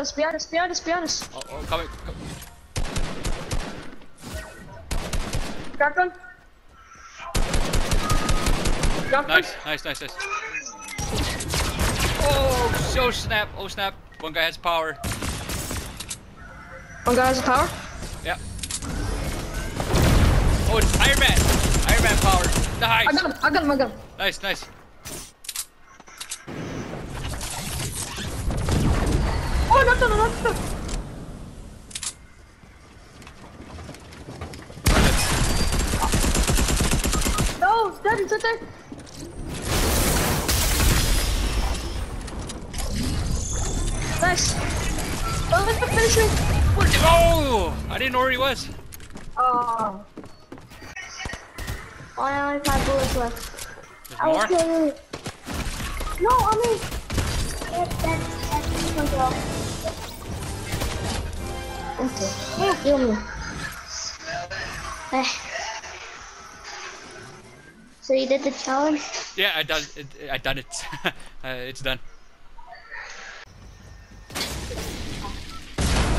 us, behind us, behind us, behind us. Oh, oh coming. Co Shotgun. Shotgun. nice, nice, nice, nice. Oh, so snap. Oh, snap. One guy has power. One guy has a power. Yeah. Oh, it's Iron Man. Iron Man power. Nice. I got him, I got him, I got him. Nice, nice. Oh, knocked down, knocked down. No, dead, dead, dead. Nice. Oh, let's finish me. Oh, I didn't know where he was. Oh. I only have bullets left. There's I more. you. No, I mean. That, that, that's control. Okay. Yeah, kill me. So you did the challenge? Yeah, I done it. I done it. uh, it's done.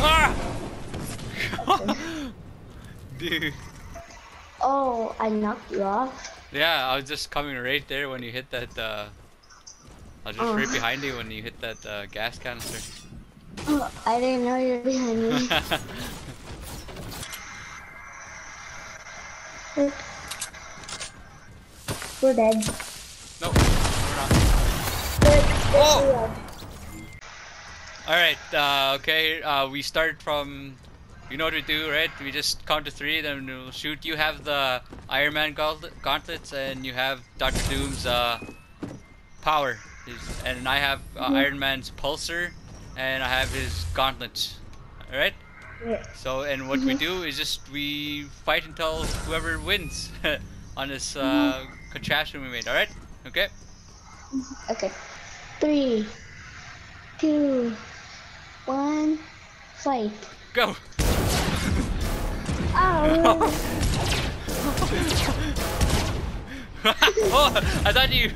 Ah! Dude. Oh, I knocked you off. Yeah, I was just coming right there when you hit that. Uh, I was just Oh. right behind you when you hit that uh, gas canister. Oh, I didn't know you were behind me. We're dead. no. Good. Oh! All right. Uh, okay. Uh, we start from. You know what we do, right? We just count to three, then we'll shoot. You have the Iron Man gauntlets, and you have Doctor Doom's uh, power, and I have uh, Iron Man's pulsar, and I have his gauntlets. All right. Yeah. So, and what we mm-hmm. do is just we fight until whoever wins on this uh, mm-hmm. contraption we made. All right. Okay. Mm-hmm. Okay. Three, two, one, fight. Go. Oh, oh, I thought you.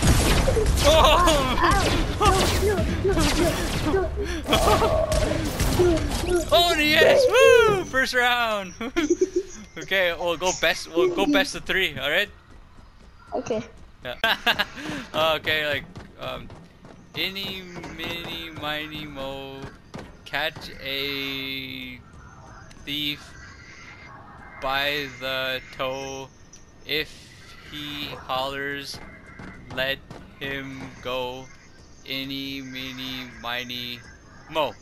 oh, oh yes! Woo! First round. okay, we'll go best. We'll go best of three. All right. okay. Yeah. okay, like um, any, mini, miny, mo, catch a thief by the toe. If he hollers, let him go. Any, mini, miny, mo.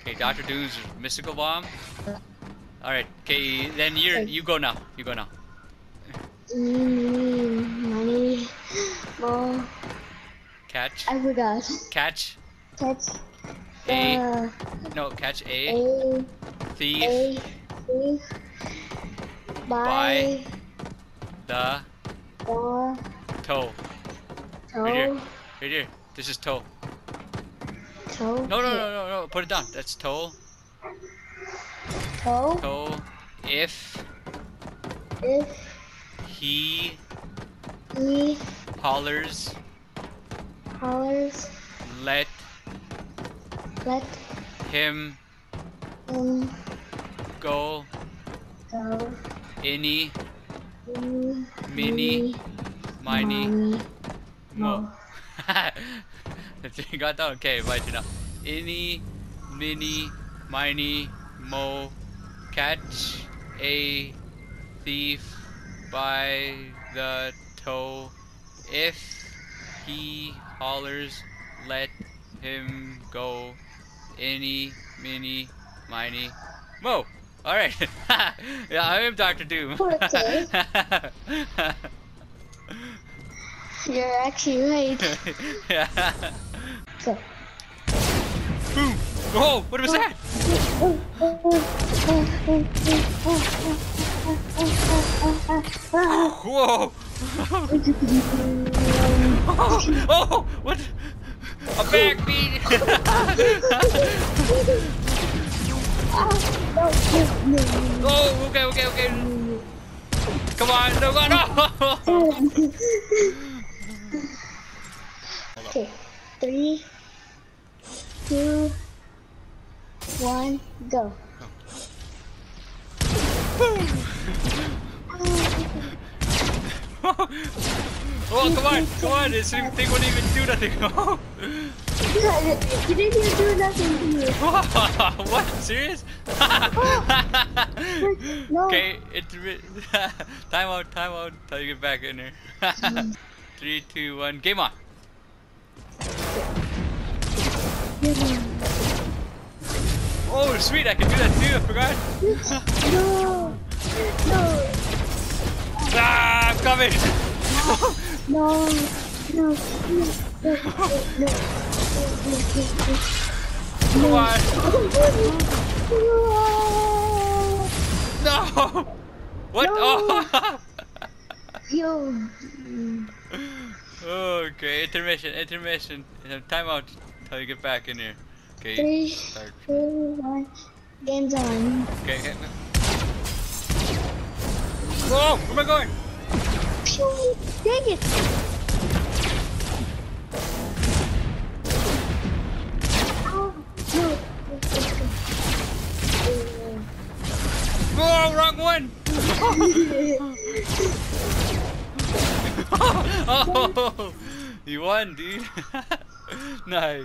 Okay, Doctor Doom's mystical bomb. All right. Okay, then you you go now. You go now. Eeny, money, mo. Catch. Oh, I forgot. Catch Catch a the no. Catch a a thief a thief by the the toe. Right here. toe Right here. This is toe. toe No, no, no, no, no. Put it down. That's toe. toe Toe. If if he he hollers, hollers let let him him go. go Any, mini, miny, miny, mo. you got that? Okay, right now. Any, mini, miny, mo, catch a thief by the toe. If he hollers, let him go. Any, mini, miny, mo. All right. yeah, I am Doctor Doom. You're actually right. yeah. Go. Boom. Oh, what was that? Whoa! oh, oh, what? A back beat! oh, okay, okay, okay. Come on, no, no, no! Three, two, one, go. oh, come on, come on! This thing won't even do nothing. Oh. You didn't even do nothing to me. what? Serious? No. Okay, it's time out, time out. Till you get back in there. Three, two, one, game on. Oh, sweet! I can do that too. I forgot. No. No. Ah, I'm coming. No. No. No. No. Come on. No. No. What? No. Oh. You. okay, intermission, intermission. Time Till you get back in here. Okay. Three, Start. two, one. Game's on. Okay. hit me. Whoa! Where am I going? Dang it! Oh, no. Whoa! Wrong one. oh, you won, dude. nice.